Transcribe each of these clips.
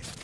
First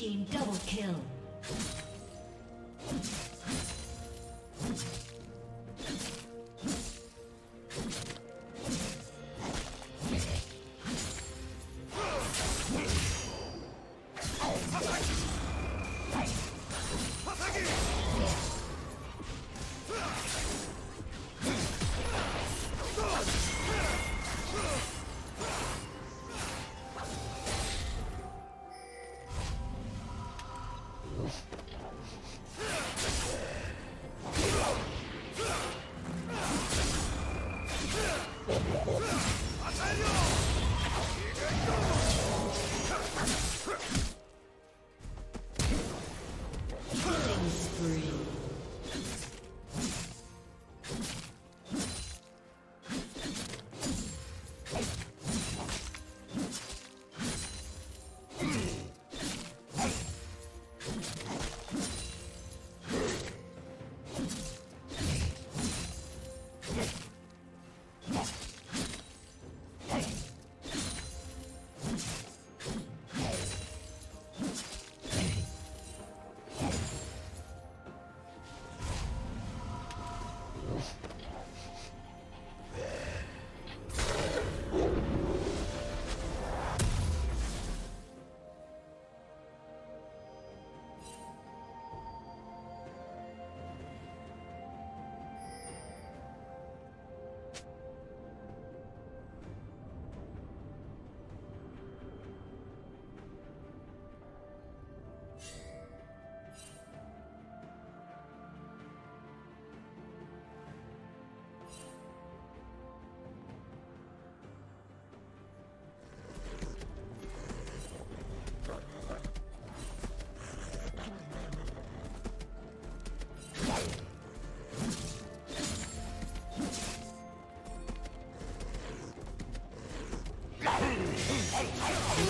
Team double kill. Hey, hey, hey.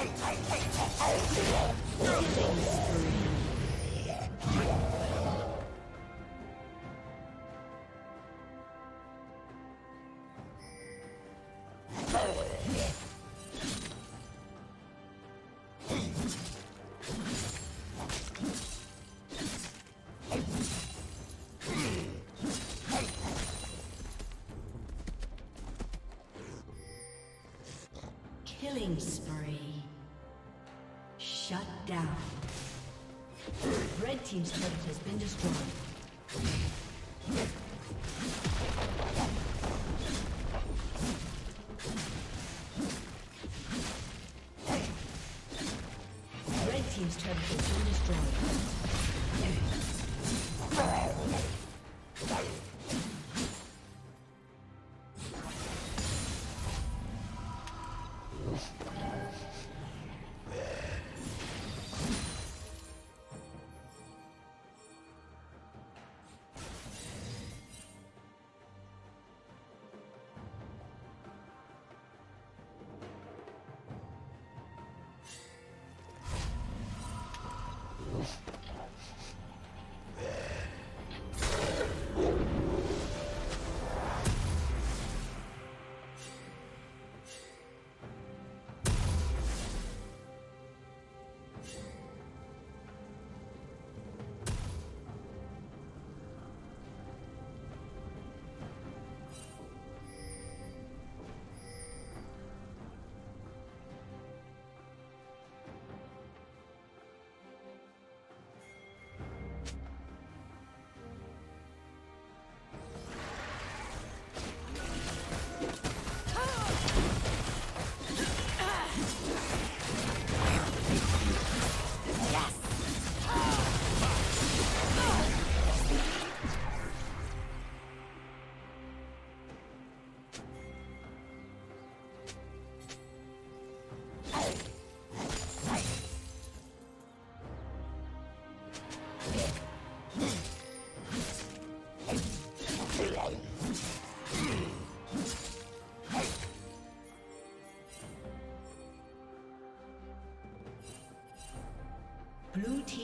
Oh, my God. Has been destroyed.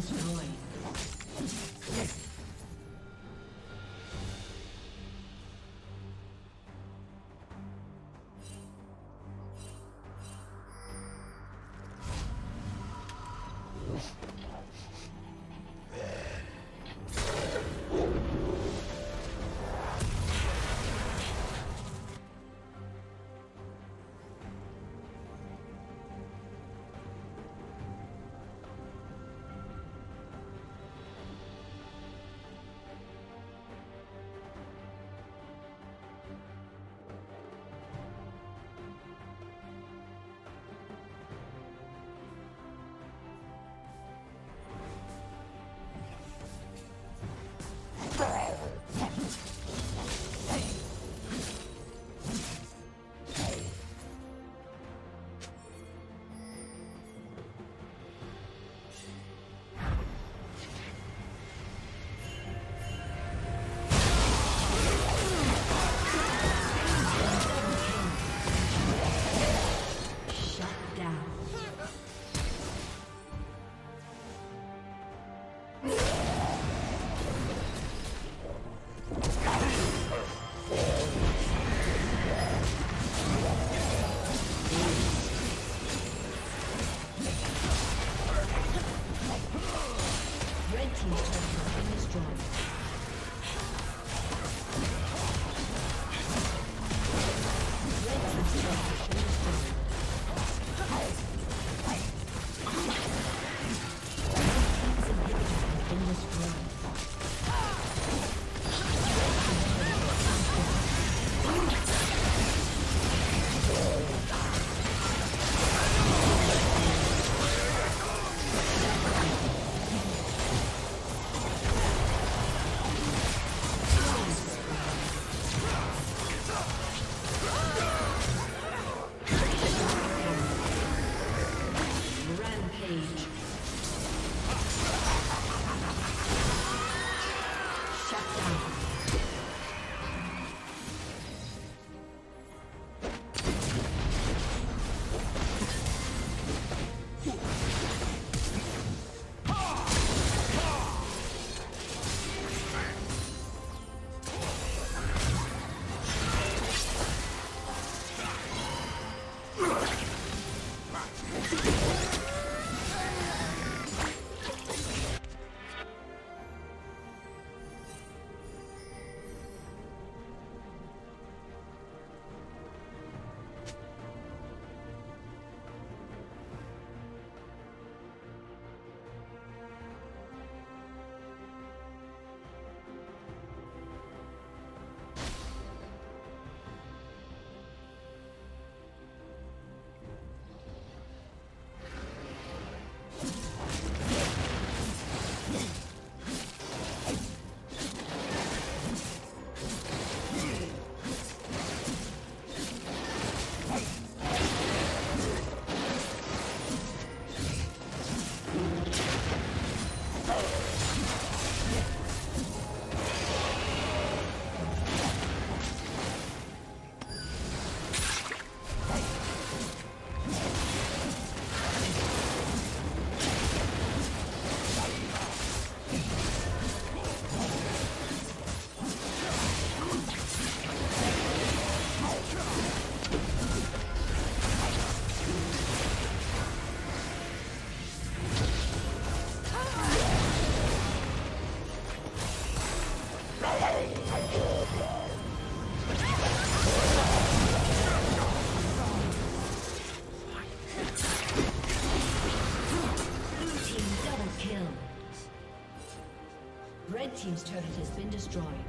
destroyed. Destroyed.